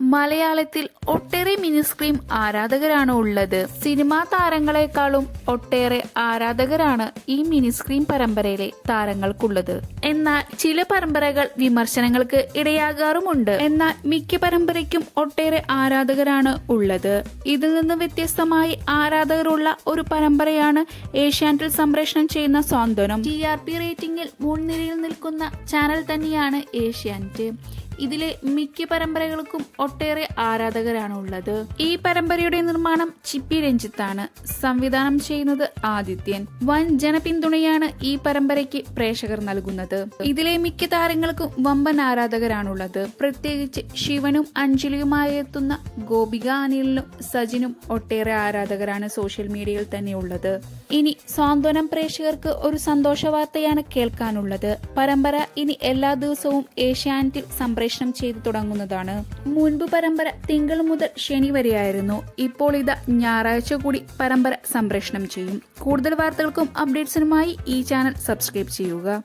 മലയാളത്തിൽ ഒട്ടേറെ mini screen ആരാധകരാണ് ഉള്ളത്. സിനിമാ താരങ്ങളെക്കാളും ഒട്ടേറെ ആരാധകരാണ് ഈ മിനി സ്ക്രീൻ പരമ്പരയിലെ താരങ്ങൾക്കുള്ളത്. എന്നാൽ ചില പരമ്പരകൾ വിമർശനങ്ങൾക്ക് ഇടയാകാറുമുണ്ട്. എന്നാൽ മിക്ക പരമ്പരയ്ക്കും ഒട്ടേറെ ആരാധകരാണ് ഉള്ളത്. ഇതിൽ നിന്ന് വ്യത്യസ്തമായി ആരാധകരുള്ള ഒരു പരമ്പരയാണ് ഏഷ്യാനെറ്റിൽ സംപ്രേഷണം ചെയ്യുന്ന സ്വാന്തനം. ടി ആർ പി റേറ്റിംഗിൽ മുൻനിരയിൽ നിൽക്കുന്ന ചാനൽ തന്നെയാണ് ഏഷ്യാനെറ്റ്. ഇതിലെ മിക്ക പരമ്പരകൾക്കും ഒട്ടേറെ ആരാധകരാണ് ഉള്ളത് ഈ പരമ്പരയുടെ നിർമ്മാണം ചിപ്പി രഞ്ജിത്താണ്. സംവിധാനം ചെയ്യുന്നത് ആദിത്യൻ. വൻ ജനപിന്തുണയാണ് ഈ പരമ്പരയ്ക്ക് പ്രേക്ഷകർ നൽകുന്നത്. ഇതിലെ മിക്ക താരങ്ങൾക്കും വമ്പൻ ആരാധകരാണുള്ളത്. പ്രത്യേകിച്ച് ശിവനും അഞ്ജലിയുമായി എത്തുന്ന ഗോപിക അനിലിനും സജിനും ഒട്ടേറെ ആരാധകരാണ് സോഷ്യൽ മീഡിയയിൽ തന്നെ ഉള്ളത് ഇനി സ്വാന്തനം പ്രേക്ഷകർക്ക് ഒരു സന്തോഷ വാർത്തയാണ് കേൾക്കാനുള്ളത്. പരമ്പര ഇനി എല്ലാ ദിവസവും ഏഷ്യാനെറ്റിൽ സംപ്രേഷണം ചെയ്തു തുടങ്ങുന്നതാണ്. മുൻപ് പരമ്പര തിങ്കൾ മുതൽ ശനി വരെയായിരുന്നു. ഇപ്പോൾ ഇത് ഞായറാഴ്ച കൂടി പരമ്പര സംപ്രേഷണം ചെയ്യും. കൂടുതൽ വാർത്തകൾക്കും അപ്ഡേറ്റ്സിനുമായി ഈ ചാനൽ സബ്സ്ക്രൈബ് ചെയ്യുക.